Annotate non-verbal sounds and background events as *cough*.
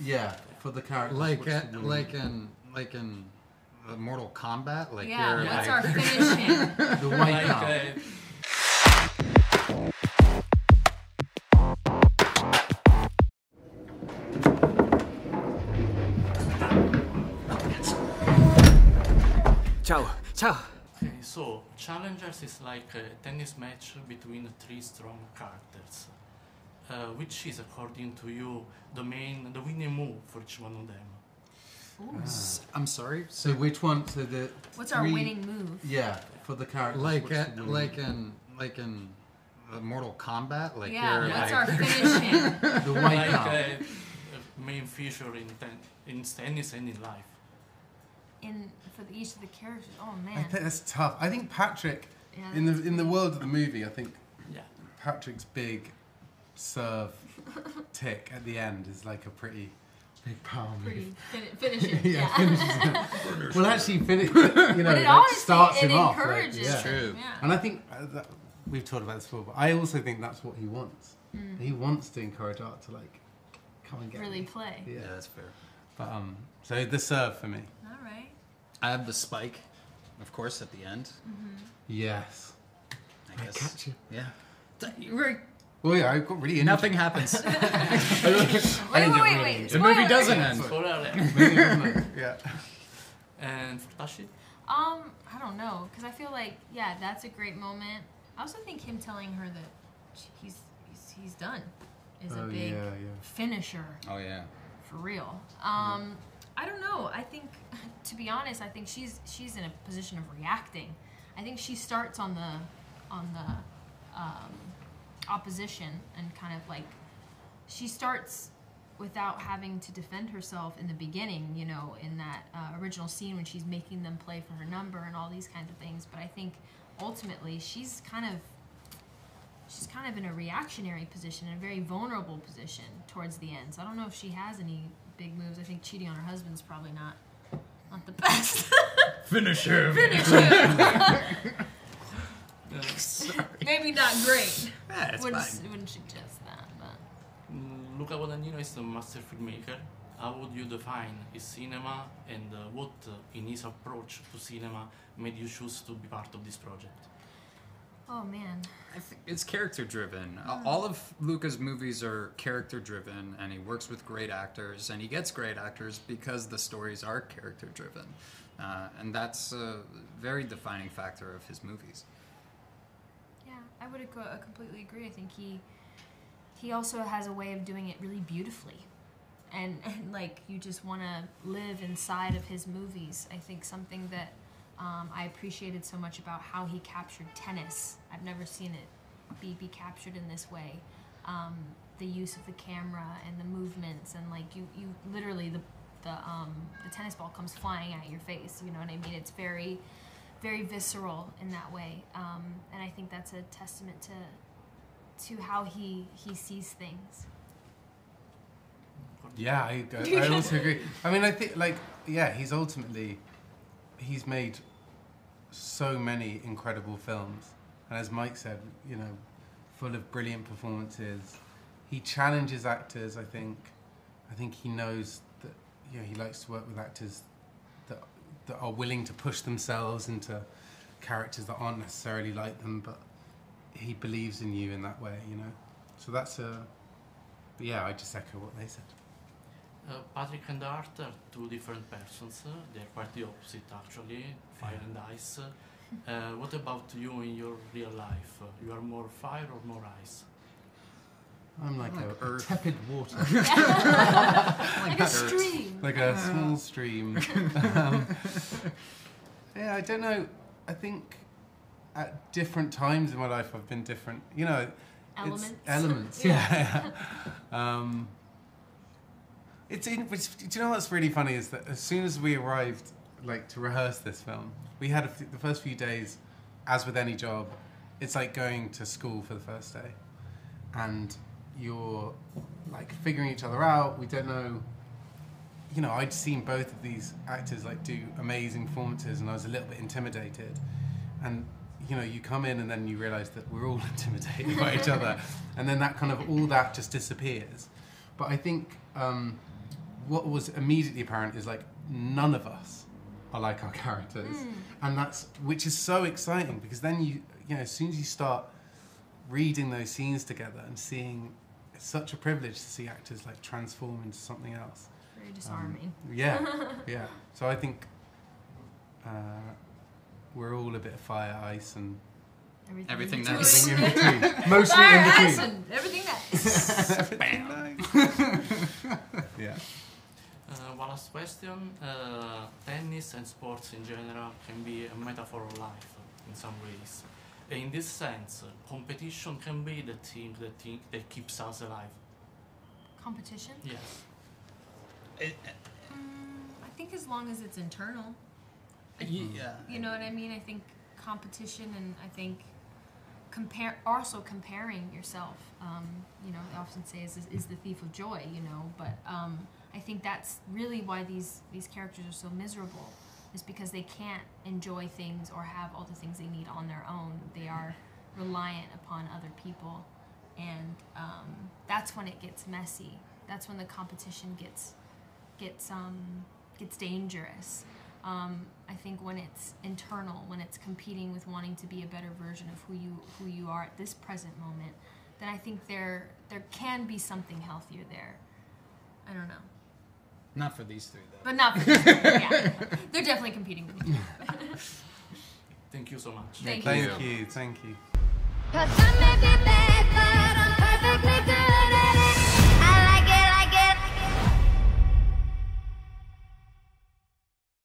Yeah, for the character. Like uh, like in like in uh, Mortal Kombat, like Yeah, you're that's like our *laughs* finishing. the white like cow. uh, Ciao, ciao. okay, so challengers is like a tennis match between three strong characters. Uh, which is, according to you, the main, the winning move for each one of them? S- I'm sorry. So which one? So the What's our three- winning move? Yeah, for the character. Like uh, like in like in uh, Mortal Kombat, like Yeah, you're that's like our *laughs* finishing. the white like cow. uh, a main feature in, ten- in tennis and in life. In for the, each of the characters. Oh I man. think that's tough. I think Patrick, Yeah, in the in the world of the movie, I think Yeah. Patrick's big serve tick at the end is like a pretty big power move. pretty fin- *laughs* finishing. Yeah, yeah. finishes *laughs* well, actually, finish. You know, but it like, starts it him off. like, encourages yeah. True. him. Yeah. And I think uh, that, we've talked about this before, but I also think that's what he wants. Mm. He wants to encourage Art to like come and get really me. play. yeah, Yeah. that's fair. But um, so the serve for me. All right. I have the spike, of course, at the end. Yes. I guess. catch you. Yeah. You were- Well, yeah, I got really into Nothing happens. *laughs* *laughs* Wait, wait, wait, wait. the movie Spoiler. doesn't end. Spoiler it. yeah. And for Tashi? Um, I don't know, because I feel like yeah, that's a great moment. I also think him telling her that sh- he's he's, he's done is a Oh big yeah, yeah. finisher Oh yeah. for real. Um, I don't know. I think, *laughs* to be honest, I think she's she's in a position of reacting. I think she starts on the on the um, opposition and kind of like she starts without having to defend herself in the beginning. You know, in that uh, original scene when she's making them play for her number and all these kinds of things. But I think ultimately she's kind of she's kind of in a reactionary position, a very vulnerable position towards the end. So I don't know if she has any big moves. I think cheating on her husband's probably not not the *laughs* best. Finish him. Finish him. *laughs* *laughs* Uh, Maybe not great. Yeah, it's wouldn't, fine. wouldn't suggest that, but mm, Luca Guadagnino is a master filmmaker. How would you define his cinema and uh, what uh, in his approach to cinema made you choose to be part of this project? oh man, I think it's character driven. All of Luca's movies are character driven, and he works with great actors, and he gets great actors because the stories are character driven, uh, and that's a very defining factor of his movies. I would uh, completely agree. I think he he also has a way of doing it really beautifully. And, *laughs* and like you just want to live inside of his movies. I think something that um, I appreciated so much about how he captured tennis. I've never seen it be, be captured in this way. Um, the use of the camera and the movements and like you, you literally the the um, the tennis ball comes flying at your face. You know what I mean? It's very very visceral in that way, um, and I think that's a testament to to how he he sees things. Yeah, I, I *laughs* also agree. I mean, I think like yeah, he's ultimately he's made so many incredible films, and as Mike said, you know, full of brilliant performances. He challenges actors. I think. I think he knows that you know he likes to work with actors that that are willing to push themselves into characters that aren't necessarily like them, but he believes in you in that way. You know, so that's a. But yeah, I just echo what they said. Uh, Patrick and Art are two different persons. uh, They're quite the opposite, actually. Fire and ice. Uh, what about you in your real life? Uh, you are more fire or more ice? I'm like, Like a, a tepid water, *laughs* *laughs* Like a stream. Like a small stream. *laughs* um, yeah, I don't know. I think at different times in my life, I've been different. You know, it's Elements. elements. *laughs* Yeah. Yeah. *laughs* um, it's in, which, do you know what's really funny is that as soon as we arrived, like to rehearse this film, we had the first few days, as with any job, it's like going to school for the first day, and you're like figuring each other out. We don't know. You know, I'd seen both of these actors like do amazing performances, and I was a little bit intimidated. And you know, you come in and then you realise that we're all *laughs* intimidated by each other, *laughs* and then that kind of all that just disappears. But I think um, what was immediately apparent is like none of us are like our characters, and that's which is so exciting because then you you know as soon as you start reading those scenes together and seeing it's such a privilege to see actors like transform into something else. Very Um, disarming. yeah, *laughs* yeah. So I think uh, we're all a bit of fire, ice, and Everything in nice. between. everything in between. *laughs* Mostly Fire, in ice, between. and everything nice. *laughs* Everything nice. yeah. Uh, one last question. Uh, tennis and sports in general can be a metaphor of life in some ways. In this sense, competition can be the thing that, thi- that keeps us alive. Competition. Yes. Mm, I think as long as it's internal. yeah. You know what I mean? I think competition and I think compare also comparing yourself. Um, you know, they often say is, is the thief of joy. You know, but um, I think that's really why these these characters are so miserable, is because they can't enjoy things or have all the things they need on their own. They are reliant upon other people, and um, that's when it gets messy. That's when the competition gets gets um, gets dangerous. Um, I think when it's internal, when it's competing with wanting to be a better version of who you who you are at this present moment, then I think there there can be something healthier there. I don't know, Not for these three though. but not. For these yeah, they're definitely competing with each other. *laughs* Thank you so much. Thank Thank you. you. Thank you. Cause I